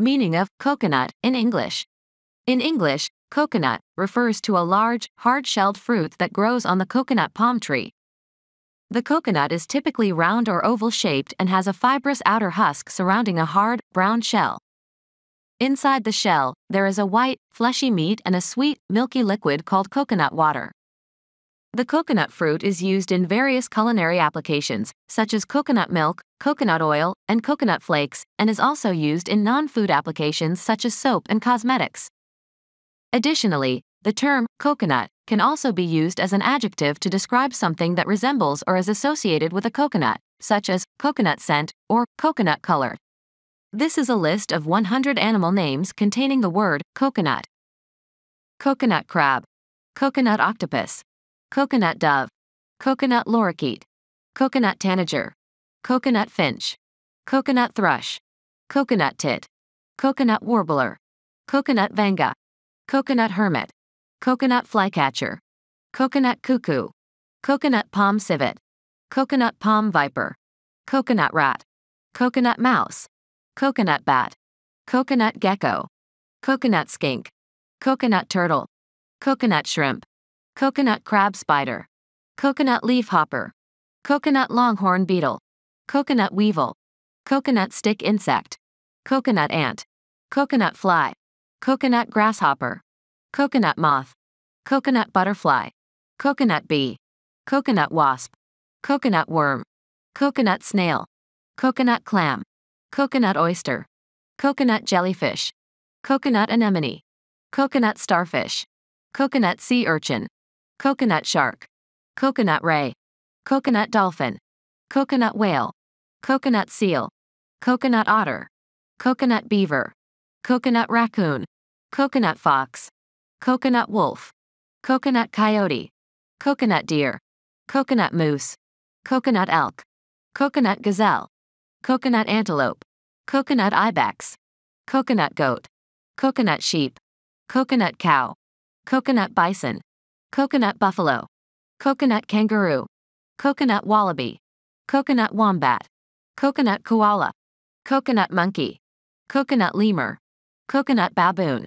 Meaning of coconut in English. In English, coconut refers to a large, hard shelled fruit that grows on the coconut palm tree. The coconut is typically round or oval shaped and has a fibrous outer husk surrounding a hard, brown shell. Inside the shell, there is a white, fleshy meat and a sweet, milky liquid called coconut water. The coconut fruit is used in various culinary applications, such as coconut milk, coconut oil, and coconut flakes, and is also used in non food applications such as soap and cosmetics. Additionally, the term coconut can also be used as an adjective to describe something that resembles or is associated with a coconut, such as coconut scent or coconut color. This is a list of 100 animal names containing the word coconut. Coconut crab, coconut octopus, coconut dove, coconut lorikeet, coconut tanager, coconut finch, coconut thrush, coconut tit, coconut warbler, coconut vanga, coconut hermit, coconut flycatcher, coconut cuckoo, coconut palm civet, coconut palm viper, coconut rat, coconut mouse, coconut bat, coconut gecko, coconut skink, coconut turtle, coconut shrimp, coconut crab spider, coconut leafhopper, coconut longhorn beetle, coconut weevil, coconut stick insect, coconut ant, coconut fly, coconut grasshopper, coconut moth, coconut butterfly, coconut bee, coconut wasp, coconut worm, coconut snail, coconut clam, coconut oyster, coconut jellyfish, coconut anemone, coconut starfish, coconut sea urchin, coconut shark, coconut ray, coconut dolphin, coconut whale, coconut seal, coconut otter, coconut beaver, coconut raccoon, coconut fox, coconut wolf, coconut coyote, coconut deer, coconut moose, coconut elk, coconut gazelle, coconut antelope, coconut ibex, coconut goat, coconut sheep, coconut cow, coconut bison, coconut buffalo, coconut kangaroo, coconut wallaby, coconut wombat, coconut koala, coconut monkey, coconut lemur, coconut baboon,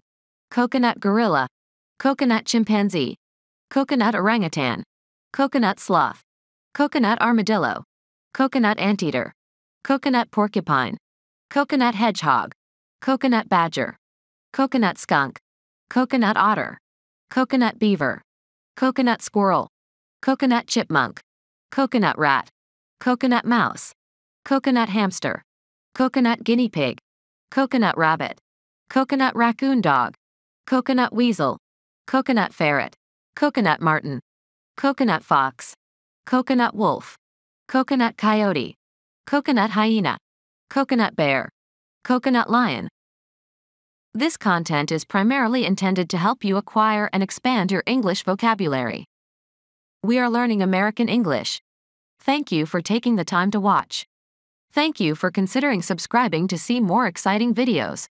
coconut gorilla, coconut chimpanzee, coconut orangutan, coconut sloth, coconut armadillo, coconut anteater, coconut porcupine, coconut hedgehog, coconut badger, coconut skunk, coconut otter, coconut beaver, coconut squirrel, coconut chipmunk, coconut rat, coconut mouse, coconut hamster, coconut guinea pig, coconut rabbit, coconut raccoon dog, coconut weasel, coconut ferret, coconut marten, coconut fox, coconut wolf, coconut coyote, coconut hyena, coconut bear, coconut lion. This content is primarily intended to help you acquire and expand your English vocabulary. We are learning American English. Thank you for taking the time to watch. Thank you for considering subscribing to see more exciting videos.